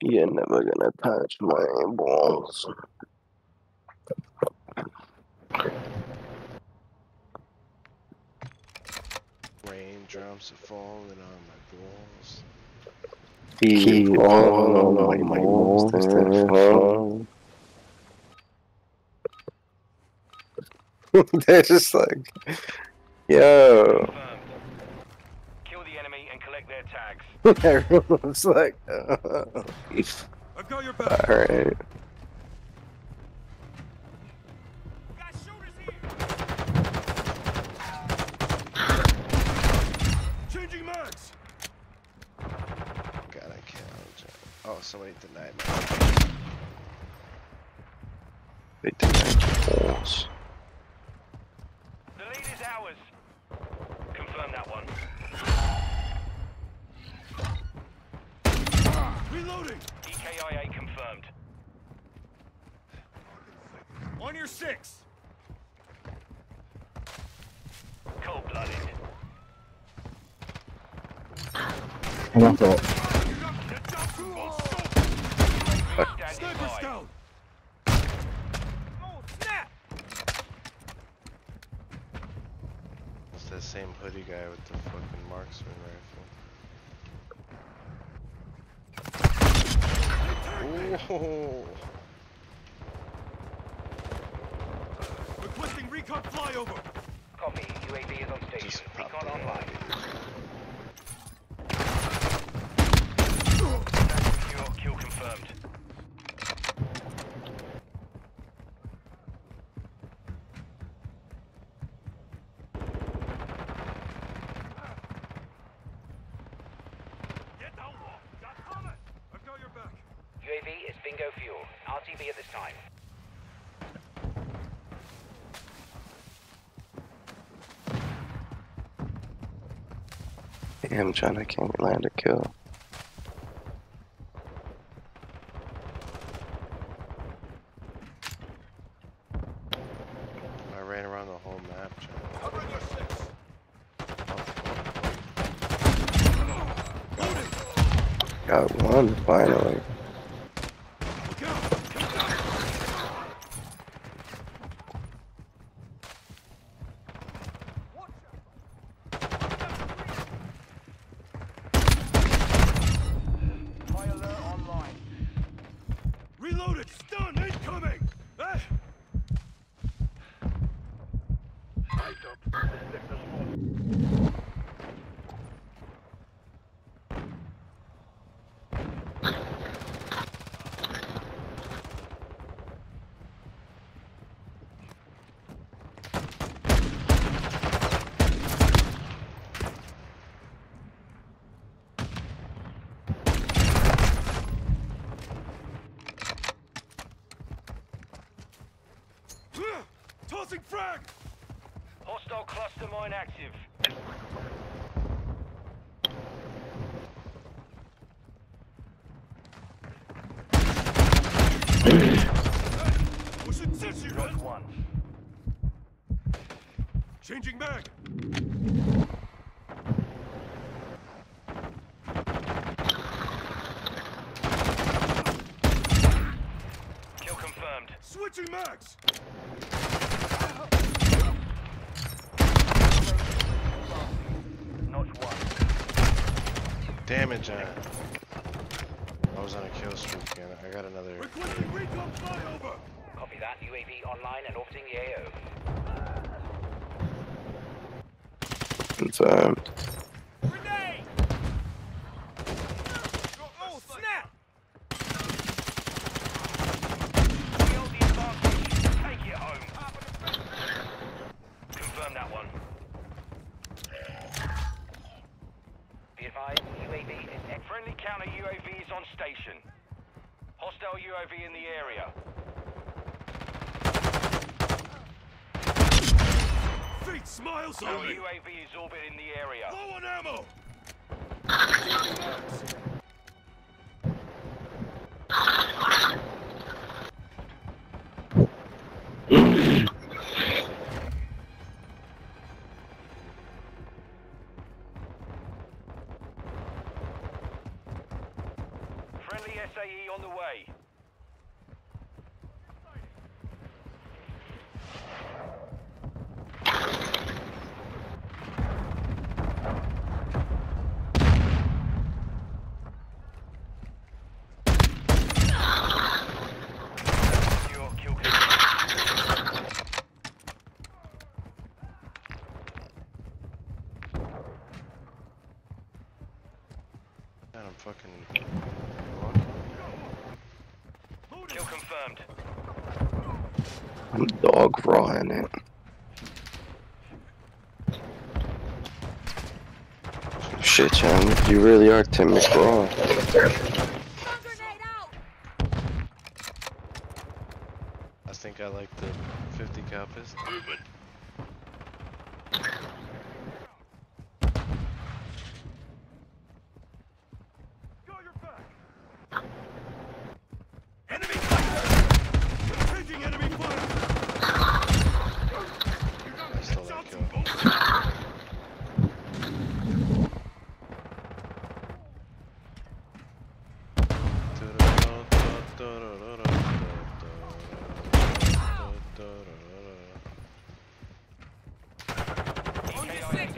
You're never gonna touch my balls. Raindrops are falling on my balls. Keep all on my balls and fall. They're just like, yo. Confirmed. Kill the enemy and collect their tags. Everyone's like, oh. I've got your back. alright. Got shooters here. Uh, Changing mags. God, I can't. Oh, somebody denied me. They denied your balls. Reloading. EKIA confirmed. On your six. Cold blooded. And I thought, Standing Sniper's down. Oh. It's that same hoodie guy with the fucking marksman rifle. Ooh. Requesting recon flyover. Copy. UAV is on station. Just popped Recon in. online. Secure. Kill confirmed. Get down, wall. Got coming. I've got your back. UAV is bingo fuel. RTB at this time. Damn, John, I can't land a kill. I ran around the whole map, John. Covering your. Got one, finally. Look out. High alert online. Reloaded. Stun. Incoming. Tossing frag. Hostile cluster mine active. We should sit you. Got one. Changing mag. Kill confirmed. Switching mags. One. on it, I was on a kill streak and I got another. Requesting recon flyover. Copy that. UAV online and orbiting the AO. Confirmed. Grenade. Oh snap. Wield the advantage. Take it home. Confirm that one. Be advised, UAV is ex- Friendly counter UAV is on station. Hostile UAV in the area. Fate smiles Our on me. UAV is orbiting the area. Low on ammo. the way. Your kill confirmed. Man, I'm fucking. Kill confirmed. I'm dog rawing it. Shit, John, you really are Tim McGraw. I think I like the 50 cal pistol. Got your back. Enemy fire! Taking enemy fire! I still like Shots kill. and bullets.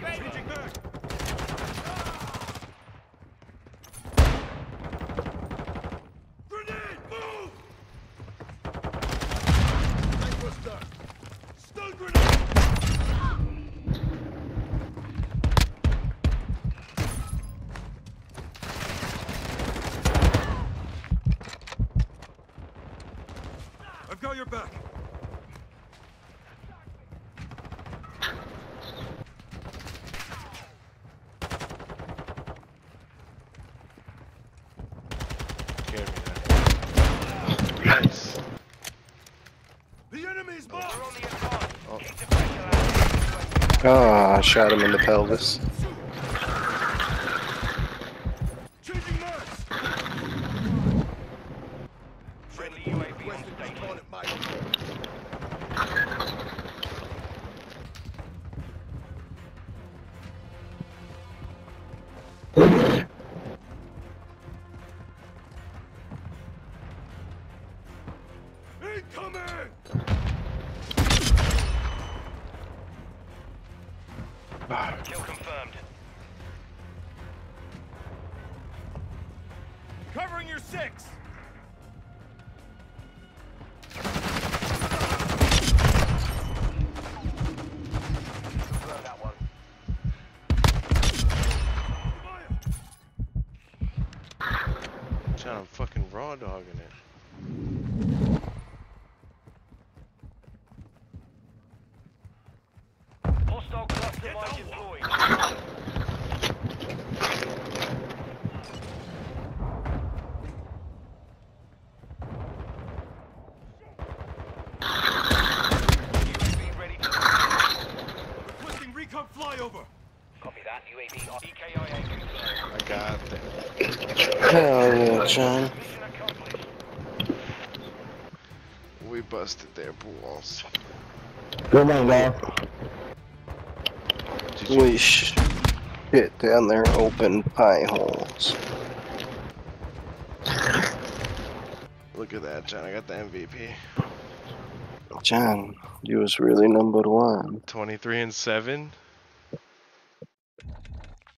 Changing back. Grenade, move! Tank was done. Stun grenade! I've got your back. Scared. Nice. The enemy's We're marked! on the advance. Oh. Keep the pressure out. Ah, I shot him in the pelvis. Changing mags! Friendly UAV six! Confirm that one. Fire! John, I'm fucking raw dogging it. Hostile cluster mine deployed. UAV ready to Requesting recon flyover! Copy that. UAV on EKIA confirmed. I got that. Hell yeah, John. We busted their balls. Good one, guys. Did you- We sh- shit down there open pie holes. Look at that, John. I got the MVP. John, you was really number one. 23 and 7.